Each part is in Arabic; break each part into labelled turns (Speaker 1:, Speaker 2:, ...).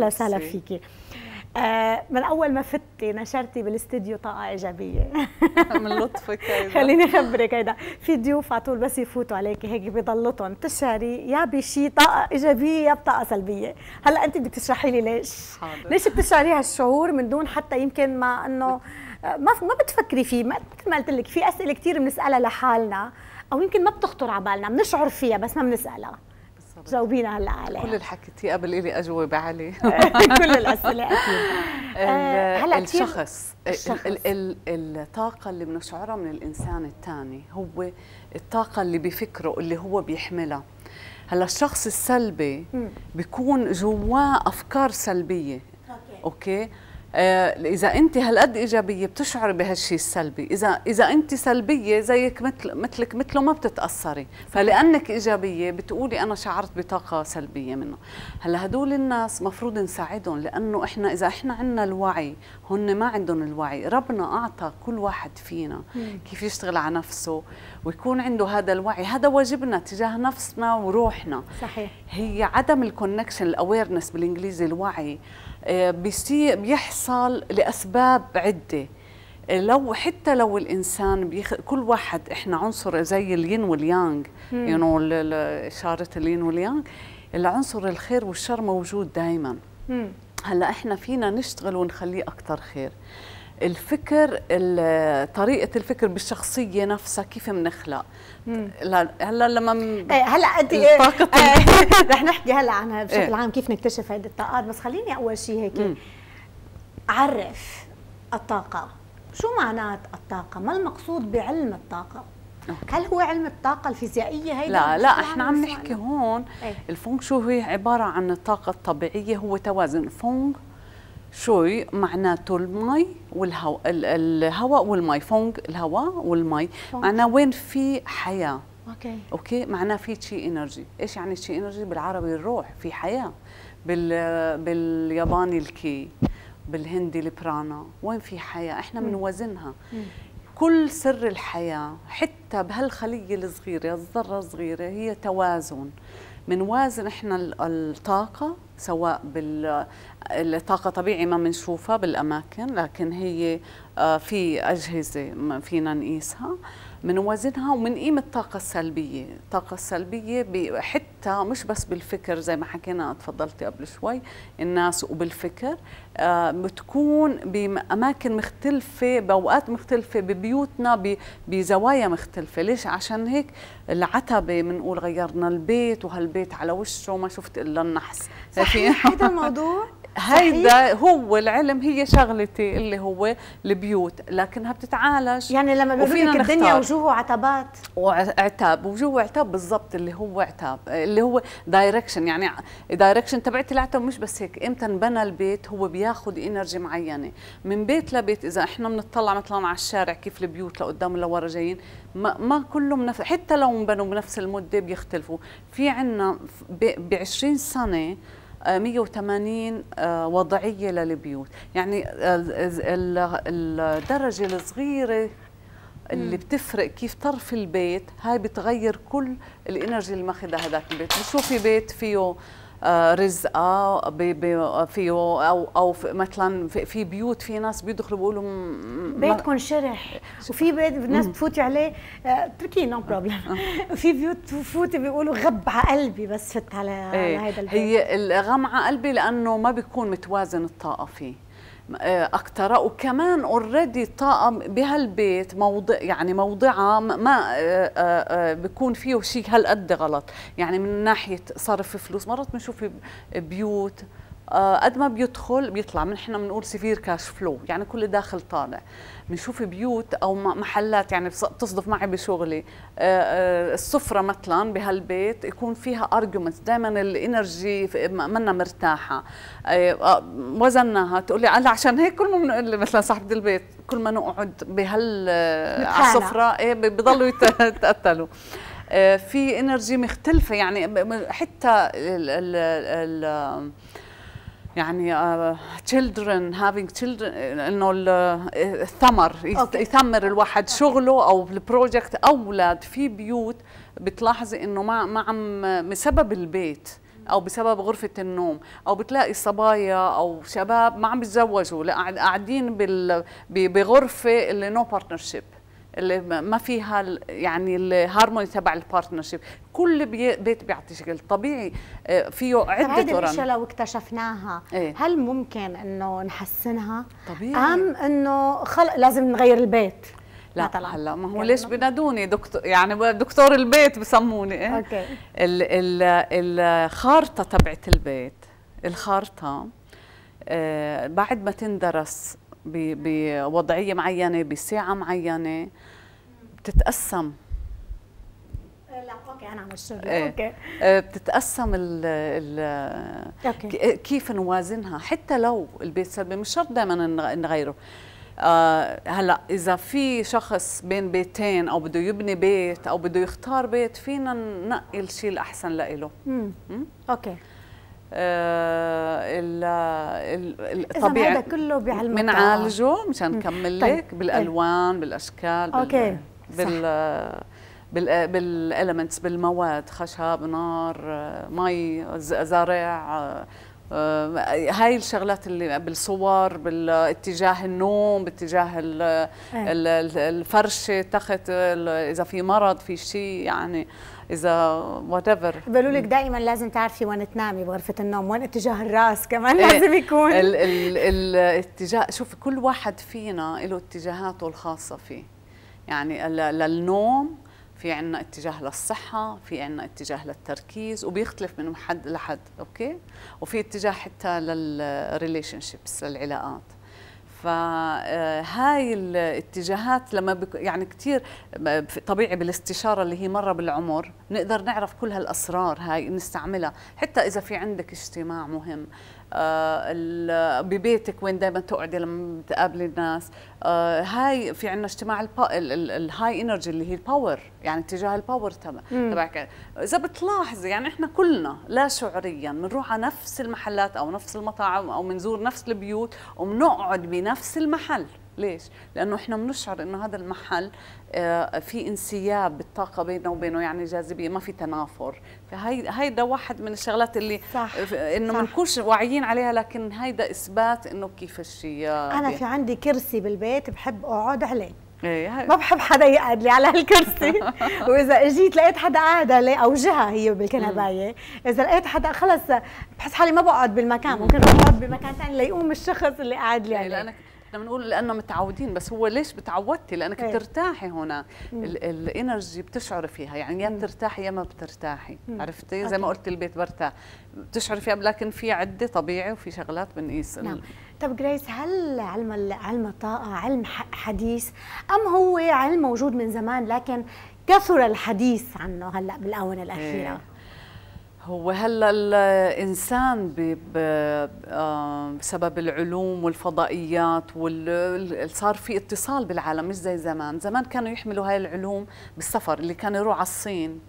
Speaker 1: أهلا وسهلا فيكي آه من أول ما فتي نشرتي بالاستديو طاقه ايجابيه
Speaker 2: من لطفك هيدا
Speaker 1: خليني أخبرك هيدا في ضيوف على طول بس يفوتوا عليكي هيك بضلتهم. تشعري يا بشي طاقه ايجابيه يا بطاقة سلبية. هلأ أنت بدك تشرحي لي ليش؟ حاضر. ليش بتشعري هالشعور من دون حتى يمكن ما إنه ما ما بتفكري فيه. مثل ما قلت لك في أسئلة كثير بنسألها لحالنا أو يمكن ما بتخطر على بالنا بنشعر فيها بس ما بنسألها. جاوبينا هلا عليها.
Speaker 2: كل اللي حكيتيه قبل إلي أجوبة عليه.
Speaker 1: كل الأسئلة أكيد.
Speaker 2: آه، هلا الشخص, الشخص. ال ال الطاقة اللي بنشعرها من الإنسان الثاني هو الطاقة اللي بفكره اللي هو بيحملها. هلا الشخص السلبي بيكون جواه أفكار سلبية. okay, okay؟ آه، إذا أنت هالقد إيجابية بتشعري بهالشيء السلبي. إذا إذا أنت سلبية زيك مثل مثلك مثله ما بتتأثري. فلأنك إيجابية بتقولي أنا شعرت بطاقة سلبية منه. هلا هدول الناس مفروض نساعدهم لأنه إحنا إذا إحنا عندنا الوعي هن ما عندهم الوعي. ربنا أعطى كل واحد فينا كيف يشتغل على نفسه ويكون عنده هذا الوعي. هذا واجبنا تجاه نفسنا وروحنا.
Speaker 1: صحيح.
Speaker 2: هي عدم ال connection ال awareness بالإنجليزي الوعي. بيحصل لأسباب عدة. آه، لو حتى لو الإنسان بيخ... كل واحد إحنا عنصر زي الين واليانج يو إشارة الين واليانج العنصر الخير والشر موجود دائما هلأ إحنا فينا نشتغل ونخليه أكثر خير. الفكر طريقة الفكر بالشخصية نفسها كيف بنخلق هلا لما
Speaker 1: إيه هلا أنت إيه رح نحكي هلا عنها بشكل إيه. عام كيف نكتشف هذه الطاقات بس خليني أول شيء هيك مم. عرف الطاقة. شو معنات الطاقة؟ ما المقصود بعلم الطاقة. هل هو علم الطاقة الفيزيائية هيدا؟
Speaker 2: لا لا إحنا عم نحكي هون. إيه؟ الفونغ شو هي؟ عبارة عن الطاقة الطبيعية هو توازن. فونغ شوي معناته المي والهواء الهواء والمي فونغ الهواء والمي. معناه وين في حياة.
Speaker 1: okay.
Speaker 2: okay؟ معناه في chi energy إيش يعني chi energy بالعربي الروح في حياة. بال بالياباني الكي بالهندي البرانا. وين في حياة؟ إحنا بنوازنها كل سر الحياة حتى بهالخلية الصغيرة الذرة الصغيرة هي توازن. بنوازن إحنا الطاقة سواء بالطاقه طبيعي ما بنشوفها بالأماكن لكن هي آه، في أجهزة فينا نقيسها. بنوازنها وبنقيم الطاقة السلبية، الطاقة السلبية حتى مش بس بالفكر زي ما حكينا تفضلتي قبل شوي الناس وبالفكر آه، بتكون بأماكن مختلفة بأوقات مختلفة ببيوتنا بزوايا مختلفة، ليش؟ عشان هيك العتبة بنقول غيرنا البيت وهالبيت على وشه ما شفت إلا النحس.
Speaker 1: صحيح هذا الموضوع؟
Speaker 2: هيدا هو العلم هي شغلتي اللي هو البيوت. لكنها بتتعالج
Speaker 1: يعني لما بيقولوا لك الدنيا وجوه عتبات.
Speaker 2: وعتاب وجوه عتاب بالضبط اللي هو عتاب اللي هو دايركشن يعني direction تبعت العتب مش بس هيك. إمتى انبنى البيت هو بياخذ energy معينة. من بيت لبيت إذا إحنا بنطلع مثلا على الشارع كيف البيوت لقدام ولورا جايين ما, ما كلهم نفس حتى لو انبنوا بنفس المدة بيختلفوا. في عندنا ب 20 سنة 180 آه، وضعية للبيوت. يعني الدرجة الصغيرة اللي بتفرق كيف طرف البيت هاي بتغير كل ال energy اللي ماخذها هذاك البيت. بتشوفي بيت فيه آه، رزقة فيه أو أو مثلا في بيوت في ناس بيدخلوا بيقولوا
Speaker 1: بيتكم شرح. وفي بيت الناس بتفوتي عليه تركي no problem في بيوت بفوتي بيقولوا غم على قلبي بس فت على
Speaker 2: إيه. هذا البيت. هي الغم على قلبي لأنه ما بيكون متوازن الطاقة فيه. آه، أكثر وكمان already الطاقه بهالبيت موضع يعني موضعها ما آه، آه، بيكون فيه شيء هالقد غلط. يعني من ناحية صرف فلوس مرات بنشوف بيوت قد ما بيدخل بيطلع من إحنا بنقول severe cash flow يعني كل داخل طالع. بنشوف بيوت أو محلات يعني بتصدف معي بشغلي. آه، آه، السفرة مثلا بهالبيت يكون فيها arguments دائما ال energy منا مرتاحة. آه، وزناها تقول لي عشان هيك كل ما بنقول مثلا صاحبة البيت كل ما نقعد بهال على السفرة إيه بضلوا يتقتلوا. في energy مختلفة يعني حتى ال ال ال يعني uh, children having children إنه الثمر يثمر الواحد شغله أو ال project أولاد في بيوت بتلاحظي إنه ما ما عم بسبب البيت أو بسبب غرفة النوم أو بتلاقي صبايا أو شباب ما عم بيتزوجوا. قاعدين بغرفة اللي no partnership اللي ما فيها يعني الهارموني تبع ال partnership كل بيت بيعطي شكل طبيعي آه، فيه عدة
Speaker 1: هيدي الأشياء لو اكتشفناها إيه؟ هل ممكن إنه نحسنها؟
Speaker 2: طبيعي.
Speaker 1: أم إنه خلق لازم نغير البيت
Speaker 2: لا مثلا؟ هلا ما هو ليش بنادوني دكتور يعني دكتور البيت بسموني إيه؟
Speaker 1: okay.
Speaker 2: ال ال الخارطه تبعت البيت الخارطة آه بعد ما تندرس بوضعية معينة بساعة معينة. بتتقسم.
Speaker 1: لا okay أنا عم إيه. okay.
Speaker 2: آه، بتتقسم ال ال okay. كيف نوازنها؟ حتى لو البيت سلبي مش شرط دائما نغيره. آه هلأ إذا في شخص بين بيتين أو بده يبني بيت أو بده يختار بيت فينا ننقي الشيء الأحسن لإله.
Speaker 1: okay.
Speaker 2: آه
Speaker 1: الطبيعي هذا كله بعلم
Speaker 2: بنعالجه مشان نكمل لك طيب. بالألوان بالأشكال
Speaker 1: okay
Speaker 2: بال بال بال elements بالمواد خشب نار مي زرع آه، هاي الشغلات اللي بالصور بالاتجاه النوم باتجاه إيه. الفرشة تخت إذا في مرض في شيء يعني إذا whatever
Speaker 1: بيقولوا لك دائما لازم تعرفي وين تنامي بغرفة النوم وين اتجاه الراس كمان إيه. لازم يكون.
Speaker 2: ال ال الاتجاه شوفي كل واحد فينا له اتجاهاته الخاصة فيه. يعني للنوم في عنا اتجاه للصحة في عنا اتجاه للتركيز وبيختلف من حد لحد okay؟ وفي اتجاه حتى لل relationships للعلاقات فهاي الاتجاهات لما بك يعني كثير طبيعي بالاستشارة اللي هي مرة بالعمر نقدر نعرف كل هالأسرار هاي نستعملها. حتى إذا في عندك اجتماع مهم آه، ببيتك وين دائما تقعدي لما تقابلي الناس. آه، هاي في عندنا اجتماع ال high energy اللي هي الباور يعني اتجاه ال power تبعك. إذا بتلاحظي يعني إحنا كلنا لا شعوريا بنروح على نفس المحلات أو نفس المطاعم أو بنزور نفس البيوت وبنقعد بنفس المحل. ليش؟ لأنه إحنا بنشعر إنه هذا المحل آه، في انسياب بالطاقة بينه وبينه يعني جاذبية ما في تنافر. فهي هيدا واحد من الشغلات اللي صح إنه ما نكونش واعيين عليها لكن هيدا إثبات إنه كيف الشيء
Speaker 1: أنا في عندي كرسي بالبيت بحب أقعد عليه. إيه ما بحب حدا يقعد لي على هالكرسي. وإذا إجيت لقيت حدا قاعد عليه أو جهة هي بالكنباية. إذا لقيت حدا خلص بحس حالي ما بقعد بالمكان. ممكن اقعد بمكان ثاني ليقوم الشخص اللي قاعد لي
Speaker 2: إيه، عليه. إحنا بنقول لأنه متعودين بس هو ليش بتعودتي؟ لأنك إيه؟ بترتاحي هنا. ال energy بتشعري فيها. يعني يا بترتاحي يا ما بترتاحي. عرفتي؟ زي ما قلت البيت برتاح. بتشعري فيها لكن في عدة طبيعي وفي شغلات بنقيس
Speaker 1: نعم. طب جريس هل علم علم الطاقه علم حديث أم هو علم موجود من زمان لكن كثر الحديث عنه هلأ بالآونة الأخيرة؟ إيه.
Speaker 2: هو هلا الإنسان بسبب العلوم والفضائيات صار في اتصال بالعالم مش زي زمان، زمان كانوا يحملوا هاي العلوم بالسفر اللي كان يروح على الصين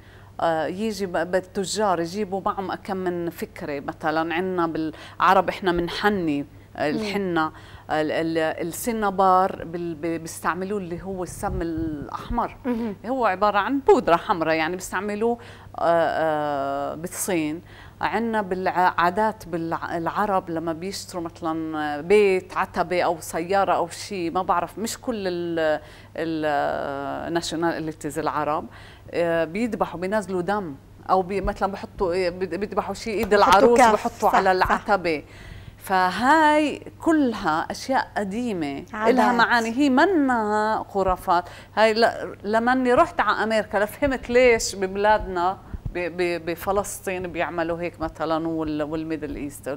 Speaker 2: آه، يجي بالتجار يجيبوا معهم كم من فكرة. مثلا عندنا بالعرب إحنا بنحني الحنه السنبار بيستعملوه اللي هو السم الأحمر. هو عبارة عن بودرة حمراء يعني بيستعملوه آه، آه، بالصين. عندنا بالعادات بالعرب لما بيشتروا مثلا بيت عتبة أو سيارة أو شيء ما بعرف مش كل ال nationalities العرب آه، بيذبحوا بينزلوا دم. أو بي مثلا بحطوا بيذبحوا شيء إيد العروس بحطوا على العتبه صح. فهاي كلها أشياء قديمة لها معاني. هي منها خرافات. هاي لما رحت على أمريكا لفهمت ليش ببلادنا بفلسطين بيعملوا هيك مثلا وال Middle East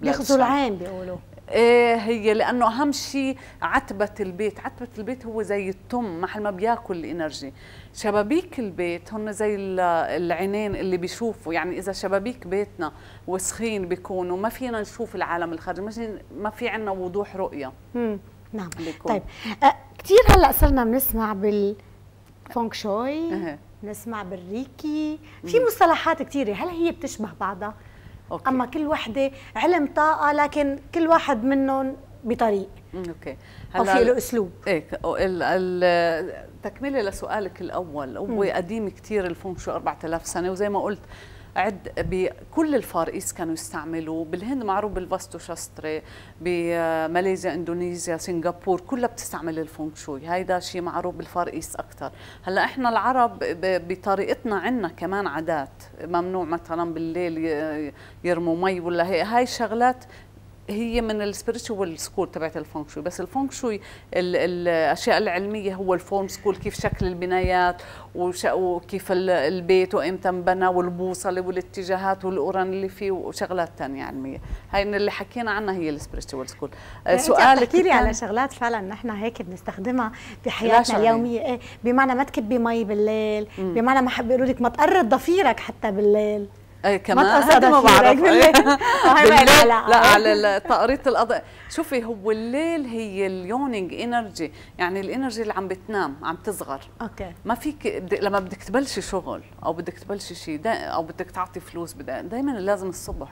Speaker 1: بياخذوا العين بيقولوا.
Speaker 2: إيه هي لأنه أهم شيء عتبة البيت. عتبة البيت هو زي التم محل ما بياكل ال energy. شبابيك البيت هن زي العينين اللي بيشوفوا. يعني إذا شبابيك بيتنا وسخين بيكونوا ما فينا نشوف العالم الخارجي. ما في عندنا وضوح رؤية.
Speaker 1: امم نعم. طيب. أه كثير هلأ صرنا بنسمع بالفونغ شوي أه. نسمع بالريكي. في مصطلحات كثيره هل هي بتشبه بعضها؟ okay. أما كل وحدة علم طاقة لكن كل واحد منهم بطريق.
Speaker 2: أوكي.
Speaker 1: هلا أو في له أسلوب.
Speaker 2: إيه تكملة لسؤالك الأول. هو قديم كثير الفونغ شوي 4000 سنة وزي ما قلت عد بكل ال Far East كانوا يستعملوه بالهند معروف بالفاستو شاستري بماليزيا اندونيسيا سنغافور كلها بتستعمل الفونغ شوي هيدا شيء معروف بال Far East أكثر هلأ إحنا العرب بطريقتنا عندنا كمان عادات. ممنوع مثلا بالليل يرموا مي ولا هي. هاي شغلات هي من ال spiritual school تبعت الفونغ شوي بس الفونغ شوي الأشياء العلمية هو ال form school كيف شكل البنايات وكيف البيت وإمتى انبنى والبوصلة والاتجاهات والاوران اللي فيه وشغلات ثانية علمية. هاي اللي حكينا عنها هي ال spiritual school
Speaker 1: سؤالك احكي لي على شغلات فعلا نحن هيك بنستخدمها بحياتنا اليومية. إيه بمعنى ما تكبي مي بالليل. بمعنى ما حب يقولوا لك ما تقرطي أظافيرك حتى بالليل.
Speaker 2: كمان؟ هذا ما بعرف لا على تقريط الأظافر شوفي هو الليل هي ال yin energy يعني ال energy اللي عم بتنام عم تصغر.
Speaker 1: okay.
Speaker 2: ما فيك لما بدك تبلشي شغل أو بدك تبلشي شيء أو بدك تعطي فلوس دائما لازم الصبح.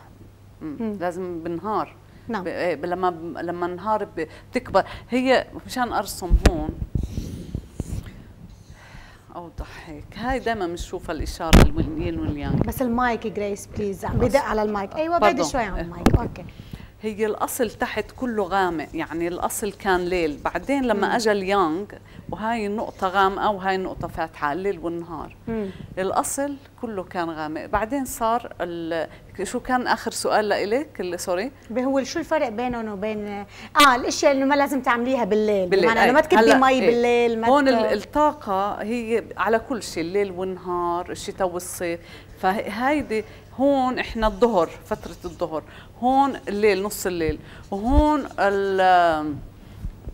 Speaker 2: لازم بالنهار. نعم. لما لما النهار بتكبر. هي مشان أرسم هون اوضح هيك هاي دائما بنشوفها الإشارة ال yin وال yang
Speaker 1: بس المايك جريس please عم بدق على المايك. أيوه بعد شوي عن ال mic. okay.
Speaker 2: هي الأصل تحت كله غامق يعني الأصل كان ليل. بعدين لما أجى اليانج وهاي النقطة غامقة وهاي النقطة فاتحة الليل والنهار. مم. الأصل كله كان غامق. بعدين صار شو كان آخر سؤال لإلك؟ sorry
Speaker 1: هو شو الفرق بينهم وبين آه الأشياء اللي ما لازم تعمليها بالليل؟ بالليل. يعني ما تكبي مي إيه. بالليل
Speaker 2: ما هون الطاقة هي على كل شيء الليل والنهار الشتاء والصيف. فهيدي هون إحنا الظهر فترة الظهر. هون الليل نص الليل. وهون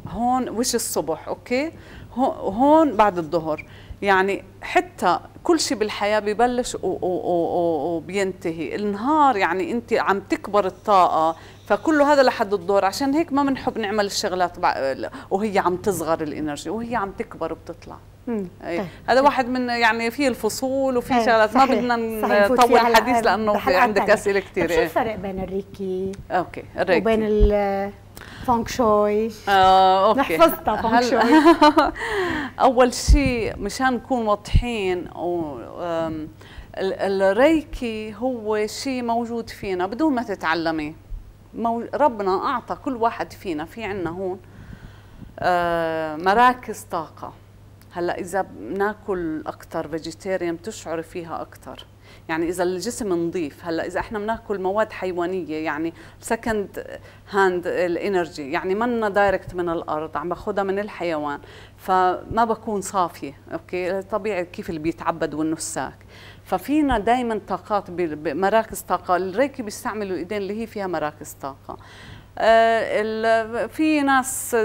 Speaker 2: هون وش الصبح okay؟ هون بعد الظهر. يعني حتى كل شيء بالحياة ببلش وبينتهي. النهار يعني أنت عم تكبر الطاقة فكله هذا لحد الظهر عشان هيك ما بنحب نعمل الشغلات وهي عم تصغر ال energy وهي عم تكبر وبتطلع. طيب. هذا واحد من يعني في الفصول وفي شغلات ما بدنا نطول الحديث لأنه عندك أسئلة كثير
Speaker 1: شو الفرق بين الريكي
Speaker 2: okay
Speaker 1: الريكي. وبين فونغ شوي؟ آه okay. نحفظتها فونغ شوي.
Speaker 2: أول شيء مشان نكون واضحين الريكي هو شيء موجود فينا بدون ما ربنا أعطى كل واحد فينا في عنا هون آه مراكز طاقة. هلأ إذا بناكل أكثر vegetarian بتشعري فيها أكثر يعني إذا الجسم نظيف هلأ إذا إحنا بناكل مواد حيوانية يعني second hand ال energy يعني منا direct من الأرض عم باخذها من الحيوان فما بكون صافية أوكي؟ طبيعي كيف اللي بيتعبد والنساك. ففينا دائما طاقات بمراكز طاقة. الريكي بيستعملوا الايدين اللي هي فيها مراكز طاقة. آه، في ناس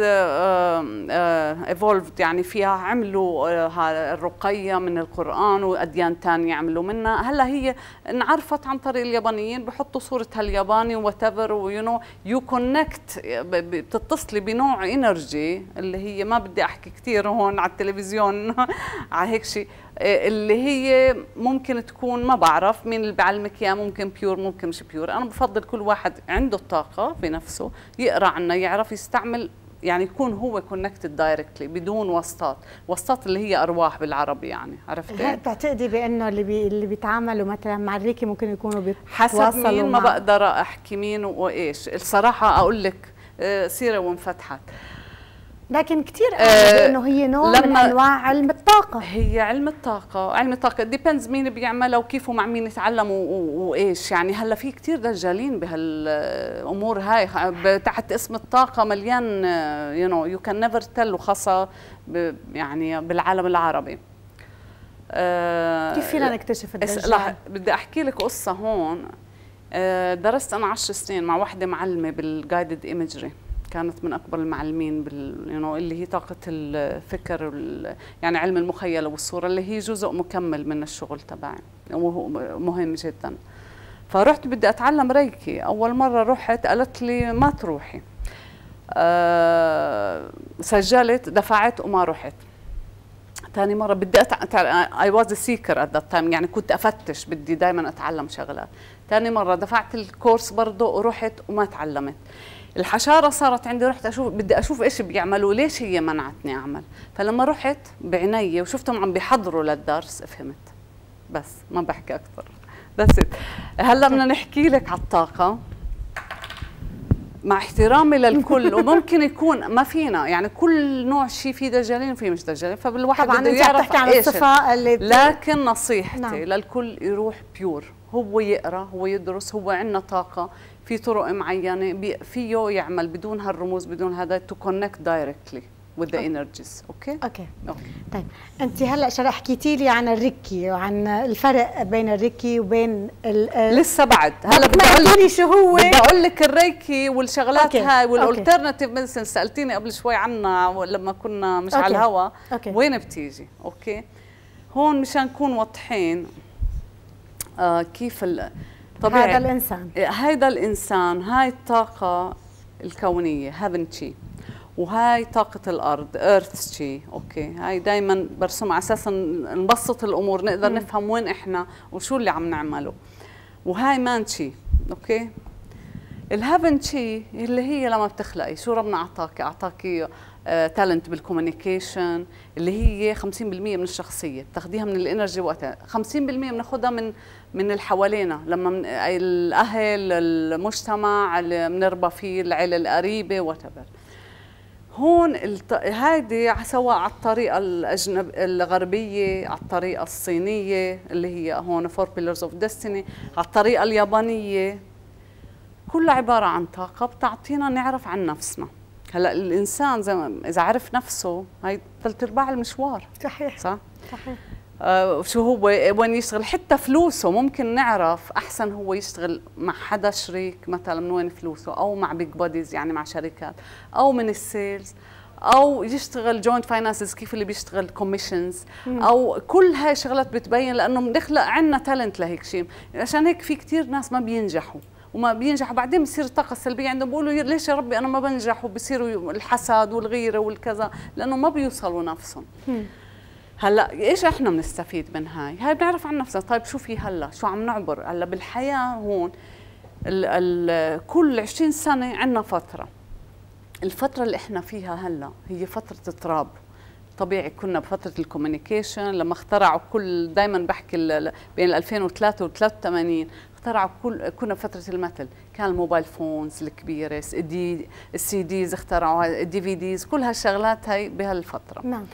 Speaker 2: evolved آه، يعني فيها عملوا آه، الرقية من القرآن وأديان ثانية عملوا منها. هلا هي انعرفت عن طريق اليابانيين بحطوا صورتها الياباني whatever و you know you connect بتتصلي بنوع energy اللي هي ما بدي أحكي كثير هون على التلفزيون على هيك شيء اللي هي ممكن تكون ما بعرف مين اللي بعلمك إياه ممكن pure ممكن مش pure أنا بفضل كل واحد عنده الطاقة بنفسه يقرأ عنها يعرف يستعمل يعني يكون هو connected directly بدون واسطات واسطات اللي هي أرواح بالعربي يعني عرفتي
Speaker 1: بتعتقدي بأنه اللي بي اللي بيتعاملوا مثلا مع الريكي ممكن يكونوا
Speaker 2: بيتواصلوا حسب مين ما بقدر أحكي مين وإيش. الصراحة أقول لك آه، سيرة وانفتحت.
Speaker 1: لكن كثير آه إنه هي نوع من أنواع علم الطاقة.
Speaker 2: هي علم الطاقة علم الطاقة. depends مين بيعملها وكيف ومع مين يتعلم وإيش. يعني هلأ في كثير دجالين بهالأمور هاي تحت اسم الطاقة مليان you know you can never tell وخاصة يعني بالعالم العربي.
Speaker 1: آه كيف فينا نكتشف الدجال؟
Speaker 2: لا بدي أحكي لك قصة هون. آه درست أنا 10 سنين مع وحدة معلمة بالجايدد ايمجري كانت من أكبر المعلمين بال know, اللي هي طاقة الفكر وال... يعني علم المخيله والصورة اللي هي جزء مكمل من الشغل تبعي وهو مهم جدا. فرحت بدي أتعلم ريكي. أول مرة رحت قالت لي ما تروحي. أه سجلت دفعت وما رحت ثاني مرة بدي I was seeker at that time يعني كنت أفتش بدي دائما أتعلم شغلات. ثاني مرة دفعت ال course برضه ورحت وما تعلمت. الحشارة صارت عندي رحت أشوف بدي أشوف إيش بيعملوا ليش هي منعتني أعمل؟ فلما رحت بعيني وشفتهم عم بيحضروا للدرس فهمت. بس ما بحكي أكثر بس هلأ بدنا نحكي لك على الطاقة. مع احترامي للكل وممكن يكون ما فينا يعني كل نوع شيء فيه دجالين وفيه مش دجالين فالواحد
Speaker 1: بده يعرف عن الصفاء اللي
Speaker 2: لكن نصيحتي نعم. للكل يروح pure هو يقرأ هو يدرس هو عندنا طاقة في طرق معينة فيه يعمل بدون هالرموز بدون هذا to connect directly with the energies. okay؟
Speaker 1: okay. طيب أنت هلأ شرح حكيتي لي عن الريكي وعن الفرق بين الريكي وبين
Speaker 2: لسه بعد. هلا
Speaker 1: بدي أقول لي شو هو.
Speaker 2: بدي أقول لك الريكي والشغلات هاي وال alternative medicine سألتيني قبل شوي عنها لما كنا مش okay. على الهواء وين بتيجي؟ okay؟ هون مشان نكون واضحين كيف
Speaker 1: طبيعي. هذا الإنسان.
Speaker 2: هذا الإنسان هاي الطاقة الكونية heaven chi وهاي طاقة الأرض earth chi okay. هاي دايما برسم على أساس نبسط الأمور نقدر نفهم وين إحنا وشو اللي عم نعمله. وهاي man chi okay. ال heaven chi اللي هي لما بتخلقي شو ربنا أعطاكي أعطاكي talent بال communication اللي هي 50% من الشخصية بتاخديها من ال energy وقتها. 50% بناخذها من من اللي حوالينا لما من الأهل المجتمع اللي بنربى فيه العيلة القريبة وات هون الت... هذه سواء على الطريقة الأجنب الغربية على الطريقة الصينية اللي هي هون four pillars of destiny على الطريقة اليابانية. كلها عبارة عن طاقة بتعطينا نعرف عن نفسنا. هلا الإنسان زي ما إذا عرف نفسه هي ثلاث أرباع المشوار.
Speaker 1: صحيح.
Speaker 2: صح؟
Speaker 1: صحيح.
Speaker 2: آه شو هو وين يشتغل؟ حتى فلوسه ممكن نعرف أحسن هو يشتغل مع حدا شريك مثلا من وين فلوسه أو مع big bodies يعني مع شركات أو من ال sales أو يشتغل joint finances كيف اللي بيشتغل commissions أو كل هاي شغلات بتبين لأنه بنخلق عندنا talent لهيك شيء. عشان هيك في كثير ناس ما بينجحوا. وما بينجحوا بعدين بصير الطاقة السلبية عندهم. بيقولوا ليش يا ربي أنا ما بنجح؟ وبصيروا الحسد والغيرة والكذا لأنه ما بيوصلوا نفسهم. هلأ إيش إحنا بنستفيد من هاي؟ هاي بنعرف عن نفسنا، طيب شو في هلأ؟ شو عم نعبر؟ هلأ بالحياة هون ال ال كل 20 سنة عندنا فترة. الفترة اللي إحنا فيها هلأ هي فترة اضطراب طبيعي كنا بفترة ال communication لما اخترعوا كل دائما بحكي بين 2003 و 83 اخترعوا كل كنا بفتره المثل. كان ال mobile phones الكبيرة ال الـ CDs اخترعوا ال DVDs كل هالشغلات هاي بهالفترة.
Speaker 1: نعم.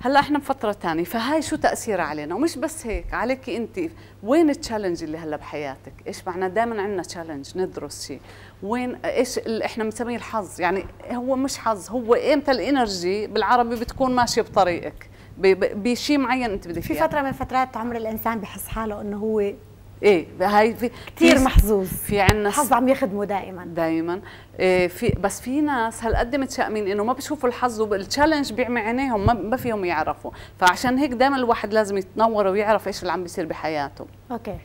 Speaker 2: هلأ إحنا بفترة ثانية فهاي شو تاثيرها علينا؟ ومش بس هيك عليك أنت. وين ال challenge اللي هلأ بحياتك؟ إيش معنى دائما عندنا challenge ندرس شيء. وين إيش اللي إحنا بنسميه الحظ. يعني هو مش حظ هو إمتى ال energy بالعربي بتكون ماشية بطريقك؟ بشيء معين أنت بدك
Speaker 1: في فترة من فترات عمر الإنسان بحس حاله إنه هو
Speaker 2: إيه هاي في
Speaker 1: كثير محظوظ.
Speaker 2: في عندنا
Speaker 1: الحظ عم يخدمه دائما
Speaker 2: دائما إيه في بس في ناس هالقد متشائمين إنه ما بيشوفوا الحظ وال challenge بيعمي عينيهم ما, ما فيهم يعرفوا. فعشان هيك دائما الواحد لازم يتنور ويعرف إيش اللي عم بيصير بحياته.
Speaker 1: okay.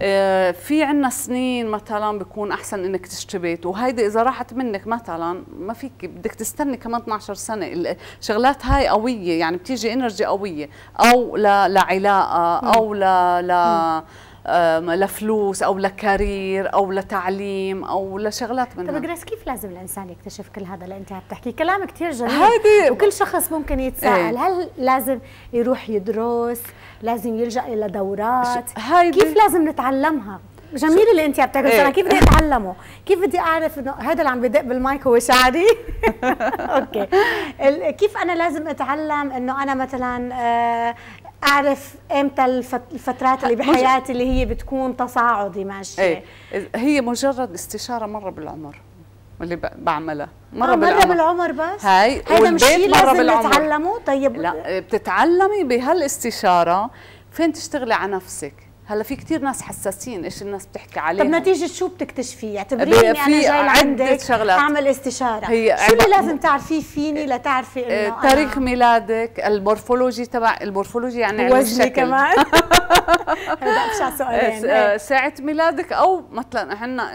Speaker 2: إيه في عنا سنين مثلا بيكون أحسن إنك تشتري بيت وهيدي إذا راحت منك مثلا ما فيك بدك تستني كمان 12 سنة. الشغلات هاي قوية يعني بتيجي energy قوية أو لعلاقة أو ل, ل... لفلوس أو لكارير أو لتعليم أو لشغلات منها
Speaker 1: طيب جريس كيف لازم الإنسان يكتشف كل هذا اللي أنت عم تحكي؟ كلام كثير جميل. هيدي وكل شخص ممكن يتساءل إيه؟ هل لازم يروح يدرس؟ لازم يلجأ إلى دورات؟ هيدي كيف لازم نتعلمها؟ جميل اللي أنت عم تحكي إيه؟ كيف بدي أتعلمه؟ كيف بدي أعرف إنه هذا اللي عم بدق بالمايك هو شعري؟ okay. كيف أنا لازم أتعلم إنه أنا مثلا آه أعرف إمتى الفترات اللي بحياتي اللي هي بتكون تصاعدي ماشيه
Speaker 2: إيه هي مجرد استشارة مرة بالعمر اللي بعملها.
Speaker 1: مرة, آه بالعمر. مرة بالعمر. بس؟
Speaker 2: هاي
Speaker 1: هذا مش شيء لازم بالعمر. نتعلمه؟ طيب
Speaker 2: لا بتتعلمي بهالاستشارة فين تشتغلي على نفسك. هلا في كثير ناس حساسين إيش الناس بتحكي عليه
Speaker 1: طب نتيجة شو بتكتشفي؟ اعتبريني أنا جاي عندك شغلات. اعمل استشارة. هي شو اللي لازم تعرفيه؟ فيني لتعرفي إنه
Speaker 2: آه، تاريخ أنا ميلادك ال morphology تبع ال morphology يعني
Speaker 1: وزني كمان. هذا أبشع سؤالين.
Speaker 2: آه، ساعة ميلادك أو مثلا إحنا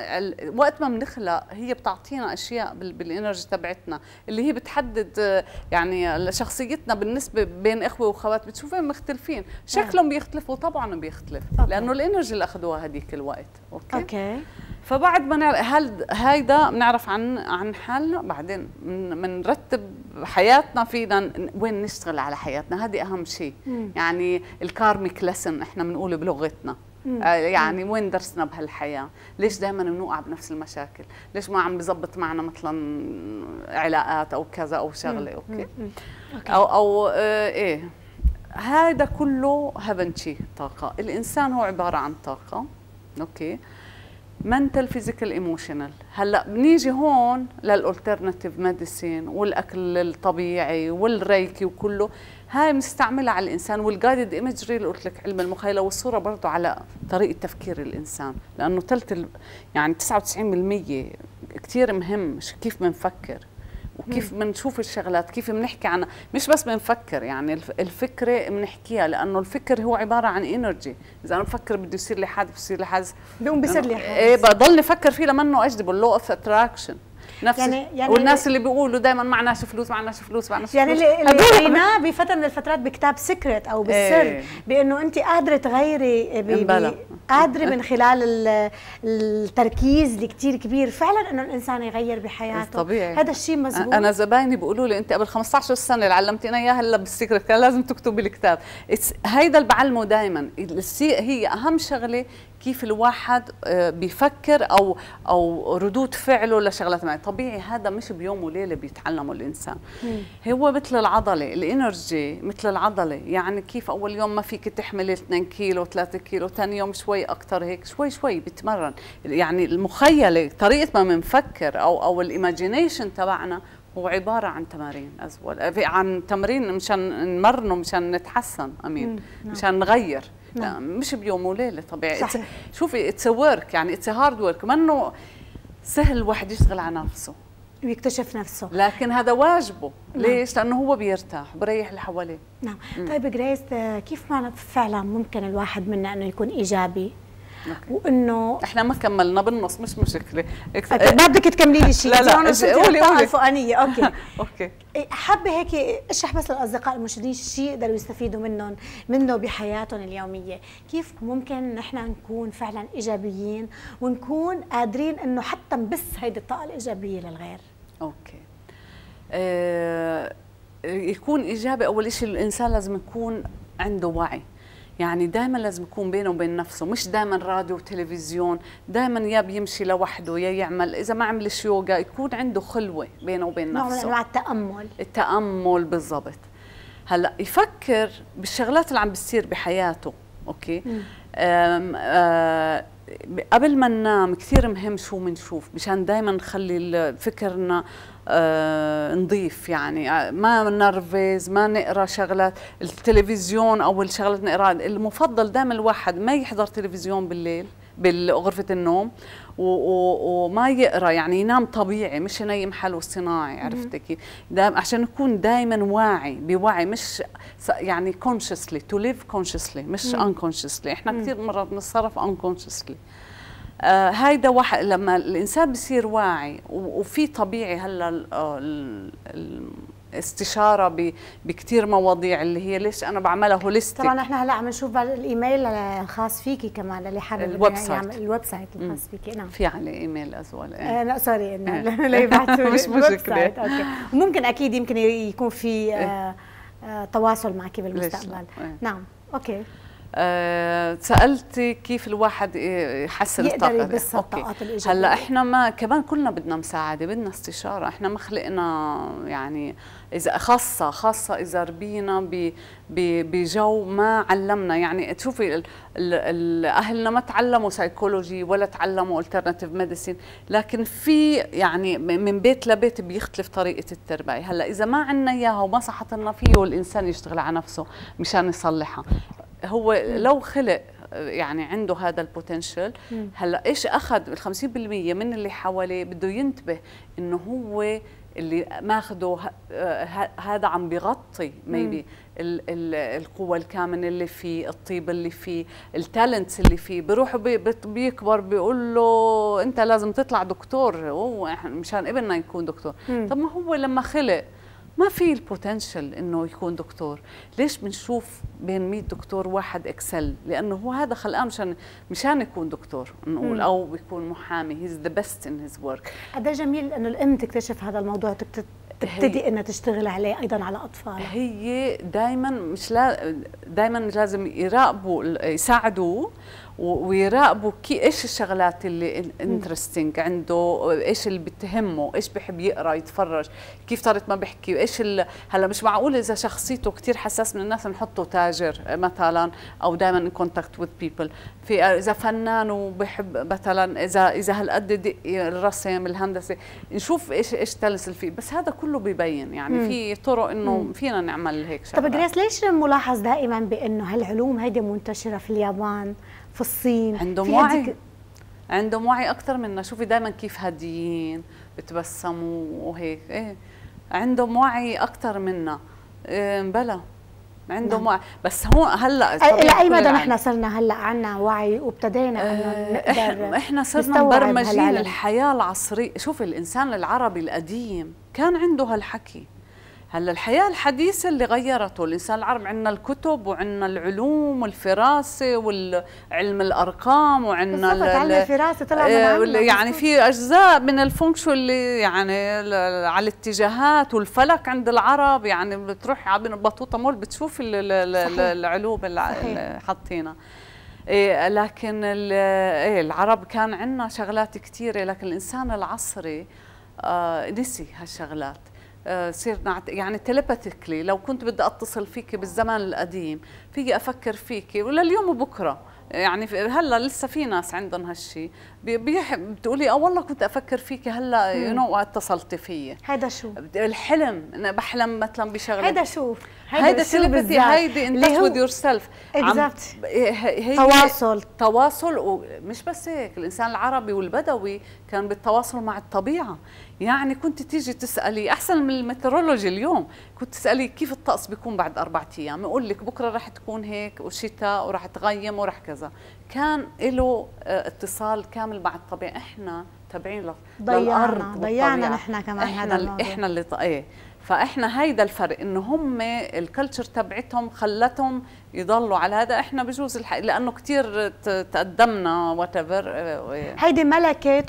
Speaker 2: وقت ما بنخلق هي بتعطينا أشياء بال energy تبعتنا اللي هي بتحدد يعني شخصيتنا بالنسبة بين إخوة وأخوات بتشوفين مختلفين. شكلهم بيختلف وطبعا بيختلف. لأنه ال energy اللي أخذوها هذيك الوقت.
Speaker 1: okay؟ okay.
Speaker 2: فبعد ما نعرف هل هيدا بنعرف عن عن حالنا بعدين بنرتب حياتنا فينا وين نشتغل على حياتنا. هذه أهم شيء. يعني ال karmic lesson إحنا بنقوله بلغتنا. آه يعني وين درسنا بهالحياة؟ ليش دائما بنوقع بنفس المشاكل؟ ليش ما عم بزبط معنا مثلا علاقات أو كذا أو شغلة؟ okay. أو أو آه إيه. هذا كله هبنشي طاقة. الإنسان هو عبارة عن طاقة. okay. mental physical emotional هلأ بنيجي هون لل alternative medicine والأكل الطبيعي وال reiki وكله. هاي بنستعملها على الإنسان وال guided imagery اللي قلت لك علم المخيلة والصورة برضه على طريقة تفكير الإنسان. لأنه ثلث يعني 99% كثير مهم كيف بنفكر. وكيف بنشوف الشغلات كيف بنحكي عنها. مش بس بنفكر يعني الفكرة بنحكيها لأنه الفكر هو عبارة عن energy إذا أنا بفكر بده يصير لي حادث بصير لي حادث.
Speaker 1: بيقوم بيصير لي حادث.
Speaker 2: إيه بضل أفكر فيه لمنه اجذبه ال law of attraction نفس يعني يعني والناس اللي بيقولوا دائما معناش فلوس معناش فلوس معناش
Speaker 1: يعني
Speaker 2: فلوس.
Speaker 1: يعني اللي قريناه بفترة من الفترات بكتاب secret أو بالسر إيه. بأنه أنت قادرة تغيري قادرة من خلال التركيز اللي كثير كبير. فعلا إنه الإنسان يغير بحياته.
Speaker 2: طبيعي.
Speaker 1: هذا الشيء مزبوط.
Speaker 2: أنا زبايني بيقولوا لي أنت قبل 15 سنة اللي علمتينا إياها هلا بالسكرت كان لازم تكتبي الكتاب. هيدا اللي بعلمه دائما هي أهم شغلة كيف الواحد آه، بيفكر أو أو ردود فعله لشغلات معينة. طبيعي هذا مش بيوم وليلة بيتعلمه الإنسان. هو مثل العضلة ال energy مثل العضلة. يعني كيف أول يوم ما فيك تحملي 2 كيلو 3 كيلو ثاني يوم شوي أكثر هيك شوي شوي بتمرن يعني المخيلة طريقة ما بنفكر أو أو ال imagination تبعنا هو عبارة عن تمارين أزول عن تمرين مشان نمرنه مشان نتحسن أمين. نعم. مشان نغير. نعم. مش بيوم وليلة طبيعي. صحيح. شوفي it's work يعني it's hard work منه سهل الواحد يشتغل على نفسه.
Speaker 1: ويكتشف نفسه.
Speaker 2: لكن هذا واجبه. نعم. ليش؟ لأنه هو بيرتاح بريح اللي حواليه.
Speaker 1: نعم. م. طيب جريس كيف ما فعلا ممكن الواحد منا إنه يكون إيجابي؟ وإنه
Speaker 2: إحنا ما كملنا بالنص مش مشكلة.
Speaker 1: ما بدك تكملي لي شيء.
Speaker 2: لا لا قولي قولي.
Speaker 1: الفوقانيه okay.
Speaker 2: okay.
Speaker 1: إيه، حابة هيك أشرح بس للأصدقاء المشاهدين شيء يقدروا يستفيدوا منهم منه بحياتهم اليومية. كيف ممكن نحن نكون فعلا إيجابيين ونكون قادرين إنه حتى نبث هيدي الطاقة الإيجابية للغير؟
Speaker 2: أوكي. آه يكون إيجابي أول شيء الإنسان لازم يكون عنده وعي. يعني دائما لازم يكون بينه وبين نفسه مش دائما راديو وتلفزيون دائما يا بيمشي لوحده يا يعمل إذا ما عملش يوغا يكون عنده خلوة بينه وبين نفسه. نوع
Speaker 1: التأمل.
Speaker 2: التأمل بالضبط. هلأ يفكر بالشغلات اللي عم بتصير بحياته أوكي؟ أم أه قبل ما ننام كثير مهم شو بنشوف مشان دائما نخلي فكرنا آه نضيف يعني. آه، ما نرفز ما نقرأ شغلات. التلفزيون أو الشغلات نقرأ المفضل دائما الواحد ما يحضر تلفزيون بالليل بغرفة النوم وما يقرأ يعني ينام طبيعي مش ينيم حاله صناعي عرفتي كيف؟ عشان يكون دائما واعي بوعي مش يعني consciously to live consciously مش unconsciously إحنا كثير مرات بنتصرف unconsciously آه هيدا واحد لما الإنسان بصير واعي وفي طبيعي هلأ استشاره بكثير مواضيع اللي هي ليش أنا بعملها holistic
Speaker 1: طبعا إحنا هلأ عم نشوف الإيميل الخاص فيكي كمان اللي حابب
Speaker 2: ال
Speaker 1: website. ال website الخاص فيكي نعم.
Speaker 2: في عليه إيميل ازول
Speaker 1: إيه. آه لا sorry إنه لا يبعثوا
Speaker 2: مش مشكلة.
Speaker 1: أوكي. وممكن أكيد يمكن يكون في آه آه تواصل معك بالمستقبل. نعم okay.
Speaker 2: أه سالتي كيف الواحد يحسن
Speaker 1: الطاقة. الطاقات الإيجابية.
Speaker 2: هلأ إحنا ما كمان كلنا بدنا مساعدة بدنا استشارة. إحنا ما خلقنا يعني إذا خاصة خاصة إذا ربينا بجو ما علمنا. يعني تشوفي أهلنا ما تعلموا سايكولوجي ولا تعلموا alternative medicine لكن في يعني من بيت لبيت بيختلف طريقة التربية. هلأ إذا ما عندنا إياها وما صحت لنا فيه الانسان يشتغل على نفسه مشان يصلحها. هو لو خلق يعني عنده هذا ال potential هلأ إيش أخذ ال 50% من اللي حواليه؟ بده ينتبه إنه هو اللي ماخده هذا عم بيغطي maybe القوة الكامنة اللي فيه الطيب اللي فيه ال talents اللي فيه. بيروح بيكبر بيقول له أنت لازم تطلع دكتور. مشان ابننا يكون دكتور. مم. طب ما هو لما خلق ما في ال potential إنه يكون دكتور. ليش بنشوف بين 100 دكتور واحد excel لأنه هو هذا خلقان مشان مشان يكون دكتور نقول أو بيكون محامي. he's the best in his work
Speaker 1: قد جميل إنه الأم تكتشف هذا الموضوع تبتدي إنها تشتغل عليه أيضا على اطفالها
Speaker 2: هي دائما مش لا دائما لازم يراقبوا يساعدوه ويراقبوا كي إيش الشغلات اللي interesting عنده إيش اللي بتهمه إيش بحب يقرأ يتفرج كيف طريقة ما بيحكي وايش هلا مش معقول إذا شخصيته كثير حساس من الناس نحطه تاجر مثلا أو دائما in contact with people في إذا فنان وبحب مثلا اذا إذا هالقد الرسم الهندسة نشوف إيش إيش تلسل فيه. بس هذا كله ببين يعني مم. في طرق إنه فينا نعمل هيك
Speaker 1: شغلات. طب جريس ليش ملاحظ دائما بأنه هالعلوم هيدي منتشرة في اليابان؟ في الصين
Speaker 2: عندهم وعي. عندهم وعي أكثر منا. شوفي دائما كيف هاديين بتبسموا وهيك. إيه. عندهم وعي أكثر منا. إيه بلا. عندهم نعم. وعي. بس هو هلأ
Speaker 1: إلى اي مدى نحن صرنا هلأ عنا وعي وابتدينا
Speaker 2: آه نقدر إحنا صرنا مبرمجين الحياة العصريه شوفي الإنسان العربي القديم كان عنده هالحكي. هلا الحياة الحديثة اللي غيرته. الإنسان العربي عندنا الكتب وعندنا العلوم والفراسة والعلم الأرقام وعندنا
Speaker 1: علم الفراسه طلع من
Speaker 2: آه، يعني في أجزاء من الفونكشو اللي يعني على الاتجاهات والفلك عند العرب. يعني بتروحي على بطوطة مول بتشوفي العلوم اللي حاطينها. إيه لكن إيه العرب كان عندنا شغلات كثيره لكن الإنسان العصري آه نسي هالشغلات. صرنا يعني telepathically لو كنت بدي أتصل فيك بالزمان القديم فيي أفكر فيك ولليوم وبكرة. يعني هلأ لسه في ناس عندهم هالشيء بتقولي آه والله كنت أفكر فيك هلأ you know اتصلتي فيي.
Speaker 1: هيدا شو؟
Speaker 2: الحلم. أنا بحلم مثلا بشغلة
Speaker 1: هيدا شو؟
Speaker 2: هيدا telepathy هيدي انت with yourself
Speaker 1: تواصل.
Speaker 2: تواصل ومش بس هيك. الإنسان العربي والبدوي كان بالتواصل مع الطبيعة. يعني كنت تيجي تسألي أحسن من ال meteorology اليوم. كنت تسألي كيف الطقس بيكون بعد أربع أيام؟ يقول لك بكرة رح تكون هيك وشتاء ورح تغيم ورح كذا. كان له آه، اتصال كامل مع الطبيعة. إحنا تابعين
Speaker 1: للأرض ضيعنا نحن كمان
Speaker 2: هذا الموضوع. إحنا اللي إيه. فإحنا هيدا الفرق إنه هم الكلتشر تبعتهم خلتهم يضلوا على هذا. إحنا بجوز الحق لأنه كثير تقدمنا وات آه،
Speaker 1: هيدي ملكة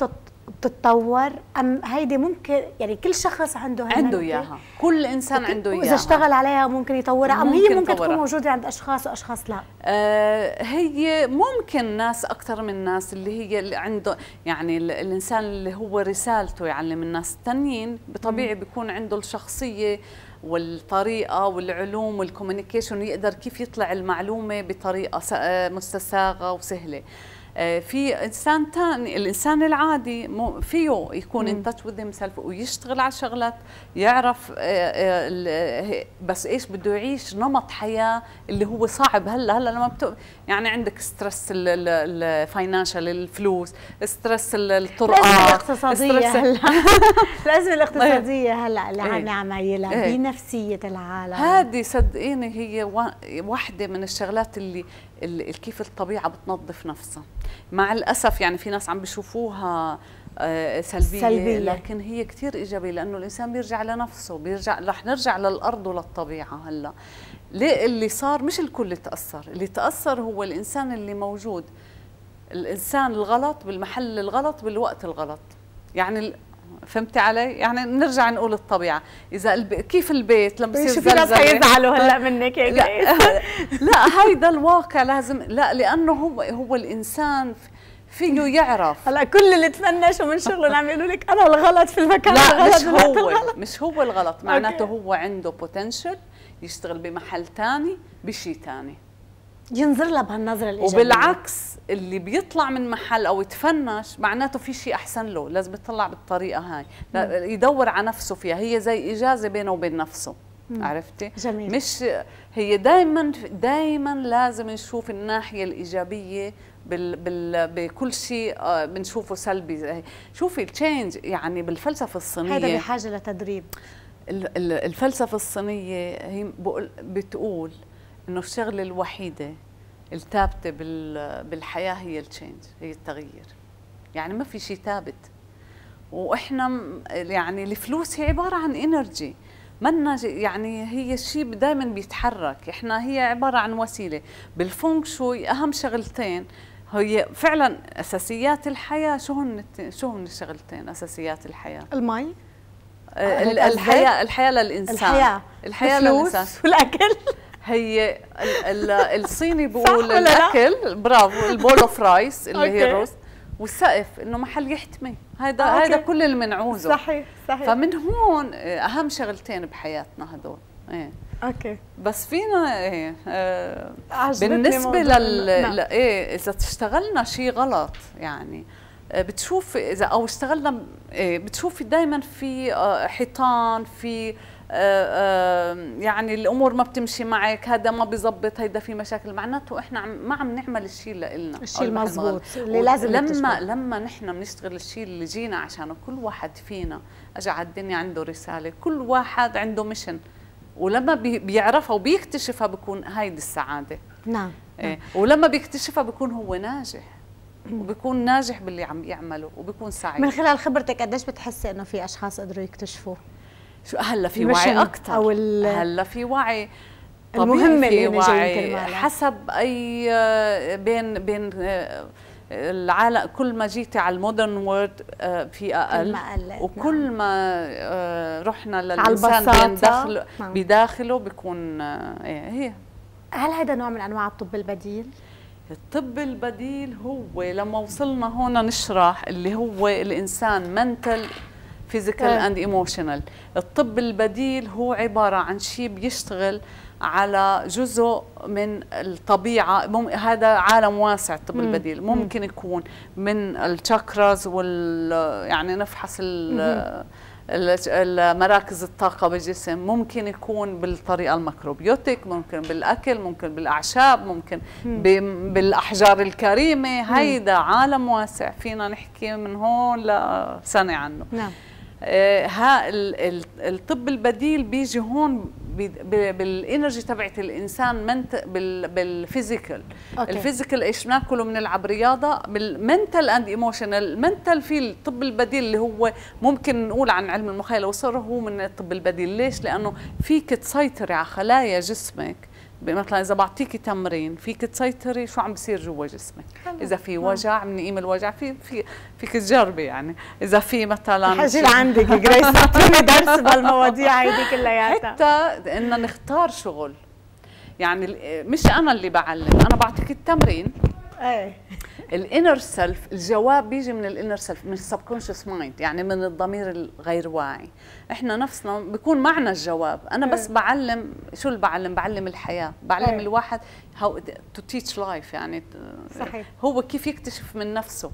Speaker 1: بتتطور أم هيدي ممكن يعني كل شخص عنده
Speaker 2: عنده إياها. كل إنسان عنده إياها.
Speaker 1: واذا اشتغل عليها ممكن يطورها. أم هي ممكن تكون موجودة عند أشخاص وأشخاص لا.
Speaker 2: آه هي ممكن ناس أكثر من ناس اللي هي اللي عنده يعني الإنسان اللي هو رسالته يعلم الناس. الثانيين بطبيعي بيكون عنده الشخصية والطريقة والعلوم وال communication يقدر كيف يطلع المعلومة بطريقة آه، مستساغة وسهلة. آه، في إنسان ثاني الإنسان العادي فيه يكون in touch with self ويشتغل على شغلات يعرف آه، آه، بس إيش بده يعيش نمط حياة اللي هو صعب. هلا هلا لما بتو يعني عندك stress ال financial الفلوس stress الطرقات
Speaker 1: الأزمة الاقتصادية هلا. الأزمة الاقتصادية هلا اللي عم نعملها إيه. بنفسية العالم.
Speaker 2: هذه صدقيني هي واحدة من الشغلات اللي كيف الطبيعة بتنظف نفسها. مع الأسف يعني في ناس عم بيشوفوها آه، سلبية, سلبية. لكن هي كثير إيجابية لأنه الإنسان بيرجع لنفسه بيرجع رح نرجع للأرض وللطبيعة هلأ. ليه اللي صار؟ مش الكل تأثر اللي تأثر هو الإنسان اللي موجود. الإنسان الغلط بالمحل الغلط بالوقت الغلط. يعني فهمتي علي؟ يعني نرجع نقول الطبيعة، إذا الب... كيف البيت؟ لما بصير
Speaker 1: زلزال في ناس حيزعلوا هلا منك هيك
Speaker 2: لا, لا هيدا الواقع لازم لا لأنه هو هو الإنسان فيه يعرف.
Speaker 1: هلا كل اللي تفنشوا من شغلهم عم يقولوا لك أنا الغلط في المكان
Speaker 2: لا
Speaker 1: الغلط
Speaker 2: مش هو الغلط. مش هو الغلط. معناته هو عنده بوتنشل يشتغل بمحل ثاني بشيء ثاني
Speaker 1: ينظر لها بهالنظرة الإيجابية.
Speaker 2: وبالعكس اللي بيطلع من محل أو يتفنش معناته في شيء أحسن له لازم يطلع بالطريقة هاي. يدور على نفسه فيها. هي زي إجازة بينه وبين نفسه مم. عرفتي؟
Speaker 1: جميل.
Speaker 2: مش هي دائما دائما لازم نشوف الناحية الإيجابية بال بال بكل شيء آه، بنشوفه سلبي. شوفي التشينج يعني بالفلسفة الصينية.
Speaker 1: هذا بحاجة لتدريب.
Speaker 2: الفلسفة الصينية هي بتقول إنه الشغلة الوحيدة الثابتة بالحياة هي ال change هي التغيير. يعني ما في شيء ثابت. وإحنا يعني الفلوس هي عبارة عن energy منا يعني هي شيء دائما بيتحرك. إحنا هي عبارة عن وسيلة. بالفونغ شوي أهم شغلتين هي فعلا أساسيات الحياة. شو هن شو هن الشغلتين؟ أساسيات الحياة.
Speaker 1: المي؟
Speaker 2: الحياة الحياة للإنسان.
Speaker 1: الحياة.
Speaker 2: الحياة للإنسان.
Speaker 1: والأكل.
Speaker 2: هي الصيني بقول الأكل برافو ال bowl of rice اللي هي الرز والسقف إنه محل يحتمي. هذا آه هذا كل اللي بنعوزه
Speaker 1: صحيح صحيح.
Speaker 2: فمن هون أهم شغلتين بحياتنا هدول. إيه.
Speaker 1: أوكي.
Speaker 2: بس فينا إيه آه بالنسبة لل نعم. إيه إذا اشتغلنا شيء غلط يعني آه، بتشوف إذا أو اشتغلنا إيه بتشوفي دائما في آه، حيطان في آه، يعني الأمور ما بتمشي معك هذا ما بيزبط هيدا في مشاكل. معناته إحنا ما عم نعمل الشيء اللي لنا
Speaker 1: الشيء المضبوط اللي لازم
Speaker 2: لما. لما نحن بنشتغل الشيء اللي جينا عشانه كل واحد فينا اجى على الدنيا عنده رسالة كل واحد عنده ميشن ولما بيعرفها وبيكتشفها بكون هيدي السعادة.
Speaker 1: نعم
Speaker 2: إيه. ولما بيكتشفها بكون هو ناجح. وبيكون ناجح باللي عم يعمله وبيكون سعيد.
Speaker 1: من خلال خبرتك قديش بتحسي إنه في أشخاص قدروا يكتشفوا
Speaker 2: شو هلا في وعي أكثر أو هلا في وعي
Speaker 1: المهم اللي
Speaker 2: وعي حسب أي بين بين العالم كل ما جيتي على المودرن وورد في أقل قلت وكل نعم. ما آه، رحنا للإنسان بيداخل نعم. بداخله بيكون آه، إيه، هي
Speaker 1: هل هذا نوع من أنواع الطب البديل؟
Speaker 2: الطب البديل هو لما وصلنا هون نشرح اللي هو الإنسان mental physical and emotional الطب البديل هو عبارة عن شيء بيشتغل على جزء من الطبيعة. هذا عالم واسع الطب البديل. ممكن يكون من ال chakras وال يعني نفحص مراكز الطاقة بالجسم. ممكن يكون بالطريقة ال macrobiotic ممكن بالأكل ممكن بالأعشاب ممكن بالأحجار الكريمة. هيدا عالم واسع. فينا نحكي من هون لسنة عنه.
Speaker 1: نعم.
Speaker 2: ها الطب البديل بيجي هون بال energy تبعت الإنسان منت بال physical ال physical إيش بناكله؟ بنلعب رياضة بال mental and emotional ال mental في الطب البديل اللي هو ممكن نقول عن علم المخيلة وصار هو من الطب البديل. ليش؟ لأنه فيك تسيطري على خلايا جسمك. مثلا إذا بعطيكي تمرين فيك تسيطري شو عم بصير جوا جسمك؟ إذا في وجع بنقيم الوجع في في فيك تجربي يعني. إذا في مثلا
Speaker 1: حاجة لعندك جريس أعطيني درس بالمواضيع هيدي كلياتها.
Speaker 2: حتى ان نختار شغل. يعني مش أنا اللي بعلم أنا بعطيك التمرين
Speaker 1: إيه.
Speaker 2: ال inner self الجواب بيجي من ال inner self من ال subconscious mind يعني من الضمير الغير واعي. إحنا نفسنا بيكون معنا الجواب. أنا بس بعلم شو اللي بعلم؟ بعلم الحياة. بعلم أي. الواحد how to teach life يعني
Speaker 1: صحيح.
Speaker 2: هو كيف يكتشف من نفسه.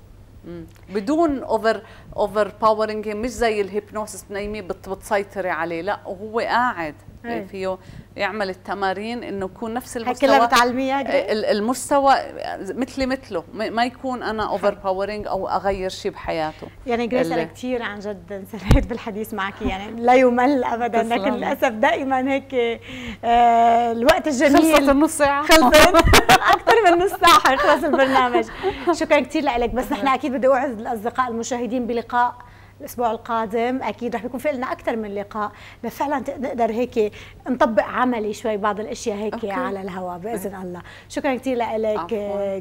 Speaker 2: بدون over overpowering مش زي ال hypnosis بنيميه بتسيطري عليه. لا وهو قاعد. أي. فيه يعمل التمارين إنه يكون نفس المستوى.
Speaker 1: كلها بتعلميها
Speaker 2: المستوى مثلي مثله ما يكون أنا overpowering أو أغير شيء بحياته.
Speaker 1: يعني جريس أنا كثير عن جد انسريت بالحديث معك يعني لا يمل ابدا لكن للأسف دائما هيك آه الوقت الجميل.
Speaker 2: خلصت النص ساعة.
Speaker 1: خلصت أكثر من نص ساعة خلص البرنامج. شكرا كثير لك بس نحن أكيد بدي اوعد الأصدقاء المشاهدين بلقاء الأسبوع القادم أكيد رح يكون في لنا أكثر من لقاء لفعلا نقدر هيك نطبق عملي شوي بعض الأشياء هيك أوكي. على الهواء بإذن الله. شكرا كثير لك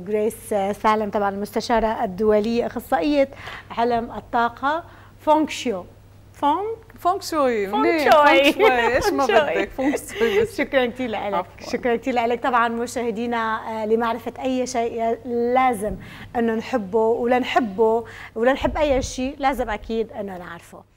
Speaker 1: جريس سالم طبعا المستشارة الدولية أخصائية علم الطاقة فونكشيو
Speaker 2: فونغ فونغ شوي
Speaker 1: فونغ شوي
Speaker 2: إيش ما بدك فونغ شوي
Speaker 1: شكرا كثير لك. شكرا كثير لك. طبعا مشاهدينا آه، لمعرفة أي شيء لازم أنه نحبه ولنحبه ولنحب أي شيء لازم أكيد أنه نعرفه.